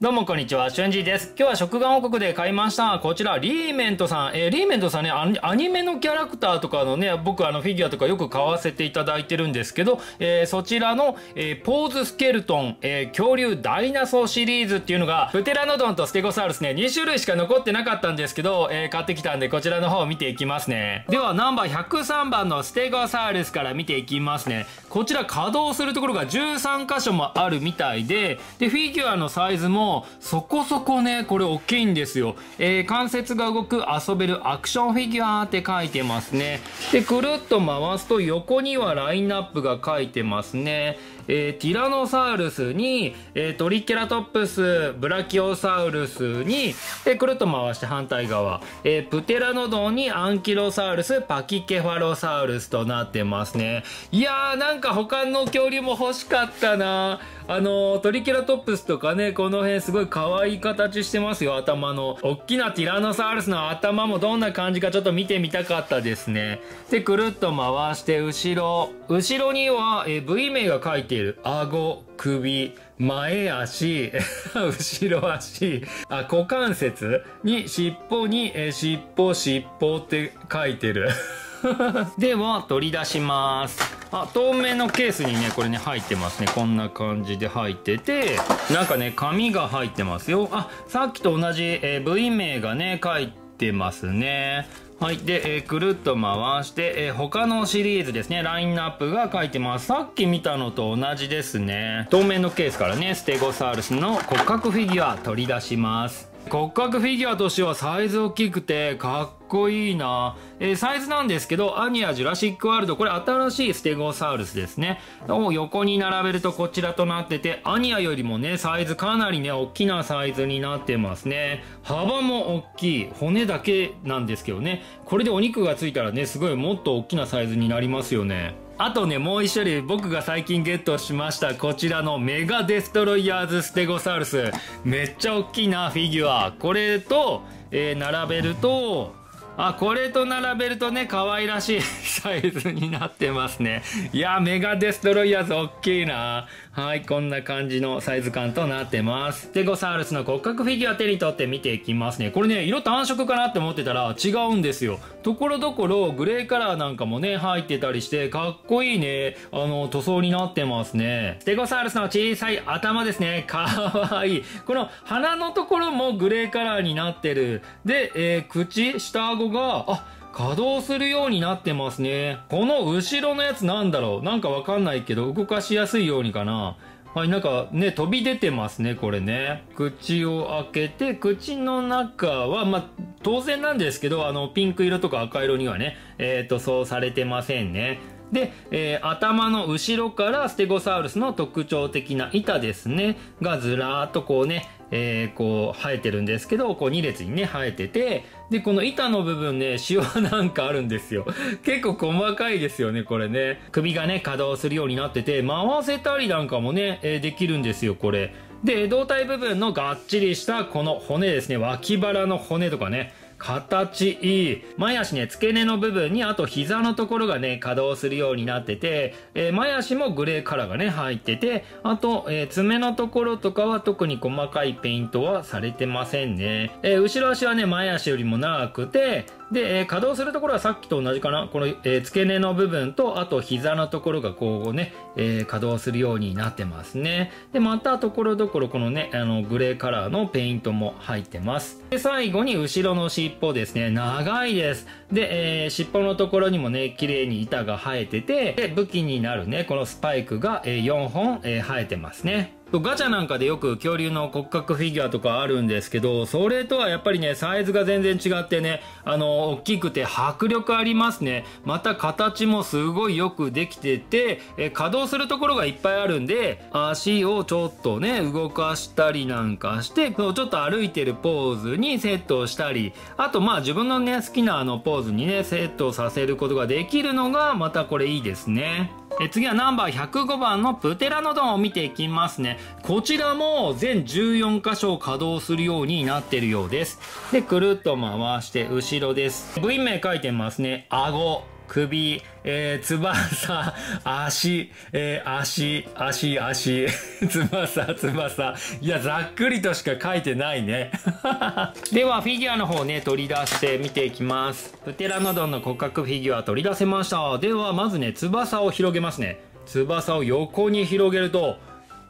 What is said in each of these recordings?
どうもこんにちは、シュンジーです。今日は食玩王国で買いました。こちら、リーメントさん。えー、リーメントさんねア、ニメのキャラクターとかのね、僕あのフィギュアとかよく買わせていただいてるんですけど、えー、そちらの、えー、ポーズスケルトン、え恐竜ダイナソーシリーズっていうのが、プテラノドンとステゴサウルスね、2種類しか残ってなかったんですけど、え買ってきたんで、こちらの方を見ていきますね。では、ナンバー103番のステゴサウルスから見ていきますね。こちら可動するところが13箇所もあるみたいで、で、フィギュアのサイズもそこそこね、これ大きいんですよ。えー、関節が動く遊べるアクションフィギュアって書いてますね。で、くるっと回すと横にはラインナップが書いてますね。えー、ティラノサウルスに、えー、トリケラトップス、ブラキオサウルスに、で、くるっと回して反対側、えー、プテラノドンにアンキロサウルス、パキケファロサウルスとなってますね。いやー、なんか他の恐竜も欲しかったなあのトリケラトップスとかね、この辺すごい可愛い形してますよ、頭の。おっきなティラノサウルスの頭もどんな感じかちょっと見てみたかったですね。で、くるっと回して後ろ。後ろには、え、V 名が書いている。顎、首、前足、後ろ足、あ、股関節に尻尾に、えー、尻尾、尻尾って書いてる。では、取り出します。あ透明のケースにねこれね入ってますねこんな感じで入っててなんかね紙が入ってますよあさっきと同じ、えー、部員名がね書いてますねはい。で、えー、くるっと回して、えー、他のシリーズですね、ラインナップが書いてます。さっき見たのと同じですね。透明のケースからね、ステゴサウルスの骨格フィギュア取り出します。骨格フィギュアとしてはサイズ大きくてかっこいいな、えー、サイズなんですけどアニアジュラシックワールド。これ新しいステゴサウルスですね。を横に並べるとこちらとなっててアニアよりもねサイズかなりね大きなサイズになってますね。幅も大きい。骨だけなんですけどね。これでお肉がついたらねすごいもっと大きなサイズになりますよね。あとね、もう一種類僕が最近ゲットしましたこちらのメガデストロイヤーズステゴサウルス。めっちゃ大きいな、フィギュア。これと、えー、並べると、あ、これと並べるとね、可愛らしい サイズになってますね。いや、メガデストロイヤーズ大きいな。はい、こんな感じのサイズ感となってます。テゴサウルスの骨格フィギュア手に取って見ていきますね。これね、色単色かなって思ってたら違うんですよ。ところどころグレーカラーなんかもね、入ってたりして、かっこいいね、あの、塗装になってますね。テゴサウルスの小さい頭ですね。かわいい。この鼻のところもグレーカラーになってる。で、えー、口、下顎が、あ、稼働するようになってますね。この後ろのやつなんだろうなんかわかんないけど、動かしやすいようにかな。はい、なんかね、飛び出てますね、これね。口を開けて、口の中は、ま、当然なんですけど、あの、ピンク色とか赤色にはね、えっ、ー、と、そうされてませんね。で、えー、頭の後ろからステゴサウルスの特徴的な板ですね、がずらーっとこうね、えー、こう生えてるんですけど、こう2列にね生えてて、で、この板の部分ね、シワなんかあるんですよ。結構細かいですよね、これね。首がね、稼働するようになってて、回せたりなんかもね、えー、できるんですよ、これ。で、胴体部分のがっちりしたこの骨ですね、脇腹の骨とかね、形いい。前足ね、付け根の部分に、あと膝のところがね、稼働するようになってて、えー、前足もグレーカラーがね、入ってて、あと、えー、爪のところとかは特に細かいペイントはされてませんね。えー、後ろ足はね、前足よりも長くて、で、えー、稼働するところはさっきと同じかな。この、えー、付け根の部分と、あと膝のところがこうね、えー、稼働するようになってますね。で、またところどころこのね、あの、グレーカラーのペイントも入ってます。で、最後に後ろの尻尾ですね。長いです。で、えー、尻尾のところにもね、綺麗に板が生えてて、で、武器になるね、このスパイクが、え、4本、え、生えてますね。ガチャなんかでよく恐竜の骨格フィギュアとかあるんですけど、それとはやっぱりね、サイズが全然違ってね、あの、大きくて迫力ありますね。また形もすごいよくできてて、え稼働するところがいっぱいあるんで、足をちょっとね、動かしたりなんかして、ちょっと歩いてるポーズにセットしたり、あとまあ自分のね、好きなあのポーズにね、セットさせることができるのが、またこれいいですね。え次はナンバー105番のプテラノドンを見ていきますね。こちらも全14箇所を稼働するようになってるようです。で、くるっと回して後ろです。部位名書いてますね。顎。首、えー、翼、足、えー、足、足、足、翼、翼。いや、ざっくりとしか書いてないね。では、フィギュアの方ね、取り出して見ていきます。プテラノドンの骨格フィギュア取り出せました。では、まずね、翼を広げますね。翼を横に広げると、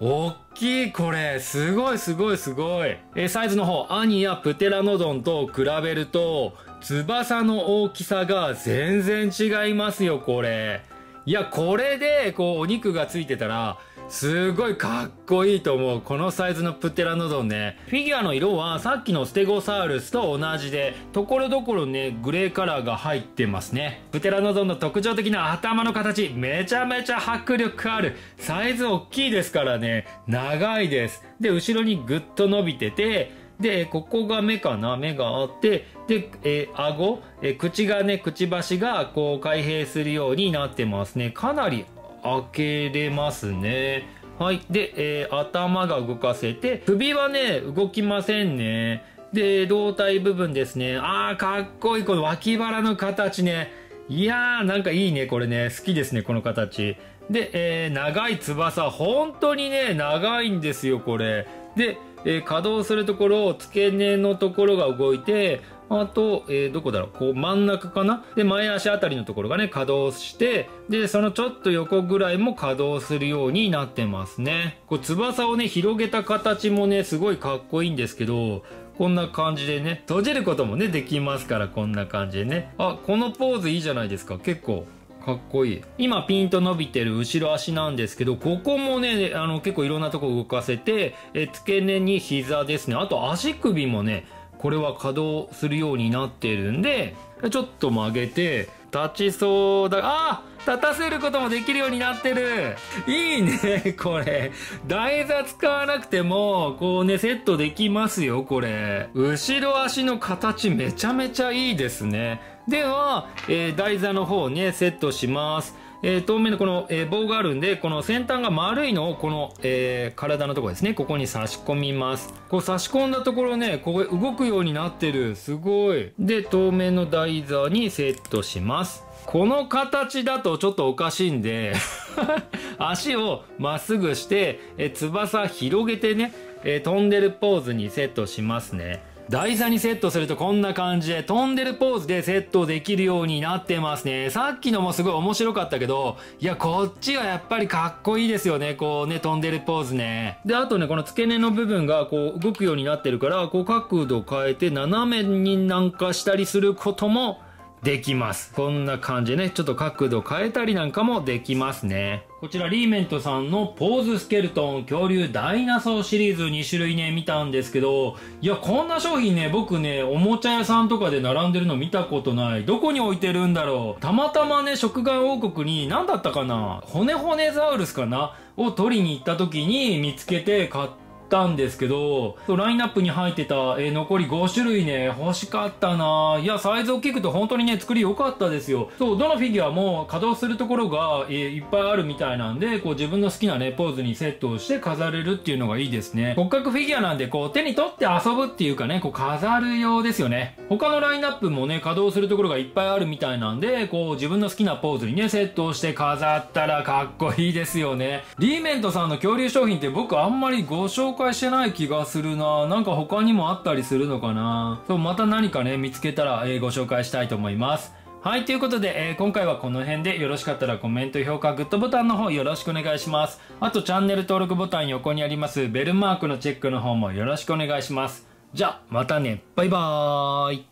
大っきいこれ。すごいすごいすごい。えサイズの方。アニやプテラノドンと比べると翼の大きさが全然違いますよこれ。いやこれでこうお肉がついてたらすごいかっこいいと思う。このサイズのプテラノドンね。フィギュアの色はさっきのステゴサウルスと同じで、ところどころね、グレーカラーが入ってますね。プテラノドンの特徴的な頭の形、めちゃめちゃ迫力ある。サイズ大きいですからね、長いです。で、後ろにぐっと伸びてて、で、ここが目かな？目があって、で、えー、顎、えー、口がね、くちばしがこう開閉するようになってますね。かなり開けれますね。はい。で、えー、頭が動かせて、首はね、動きませんね。で、胴体部分ですね。あー、かっこいい。この脇腹の形ね。いやー、なんかいいね、これね。好きですね、この形。で、えー、長い翼。本当にね、長いんですよ、これ。で、えー、稼働するところ、付け根のところが動いて、あと、えー、どこだろう、こう真ん中かなで、前足あたりのところがね、稼働して、で、そのちょっと横ぐらいも稼働するようになってますね。こう、翼をね、広げた形もね、すごいかっこいいんですけど、こんな感じでね、閉じることもね、できますから、こんな感じでね。あ、このポーズいいじゃないですか。結構、かっこいい。今ピンと伸びてる後ろ足なんですけど、ここもね、あの結構いろんなとこ動かせて、え付け根に膝ですね。あと足首もね、これは稼働するようになってるんで、ちょっと曲げて、立ちそうだ。あ立たせることもできるようになってるいいね、これ。台座使わなくても、こうね、セットできますよ、これ。後ろ足の形めちゃめちゃいいですね。では、えー、台座の方ね、セットします。えー、透明のこの、えー、棒があるんで、この先端が丸いのをこの、えー、体のところですね、ここに差し込みます。こう差し込んだところね、ここ動くようになってる。すごい。で、透明の台座にセットします。この形だとちょっとおかしいんで 足をまっすぐして、え翼広げてね、え飛んでるポーズにセットしますね。台座にセットするとこんな感じで飛んでるポーズでセットできるようになってますね。さっきのもすごい面白かったけど、いや、こっちはやっぱりかっこいいですよね。こうね、飛んでるポーズね。で、あとね、この付け根の部分がこう動くようになってるから、こう角度変えて斜めになんかしたりすることもできます。こんな感じでね、ちょっと角度変えたりなんかもできますね。こちらリーメントさんのポーズスケルトン恐竜ダイナソーシリーズ2種類ね見たんですけどいやこんな商品ね僕ねおもちゃ屋さんとかで並んでるの見たことない。どこに置いてるんだろう。たまたまね食玩王国に何だったかな。骨骨ザウルスかな。を取りに行った時に見つけて買ってったんですけど、ラインナップに入ってた、えー、残り5種類ね、欲しかったないや、サイズ大きくて本当にね、作り良かったですよ。そう、どのフィギュアも稼働するところが、えー、いっぱいあるみたいなんで、こう自分の好きなね、ポーズにセットをして飾れるっていうのがいいですね。骨格フィギュアなんで、こう手に取って遊ぶっていうかね、こう飾る用ですよね。他のラインナップもね、稼働するところがいっぱいあるみたいなんで、こう自分の好きなポーズにね、セットをして飾ったらかっこいいですよね。リーメントさんの恐竜商品って僕あんまりご紹介介してない気ががするななんか他にもあったりするのかなそうまた何かね見つけたら、えー、ご紹介したいと思いますはい、ということで、えー、今回はこの辺でよろしかったらコメント、評価、グッドボタンの方よろしくお願いします。あとチャンネル登録ボタン横にありますベルマークのチェックの方もよろしくお願いします。じゃあ、またね。バイバーイ。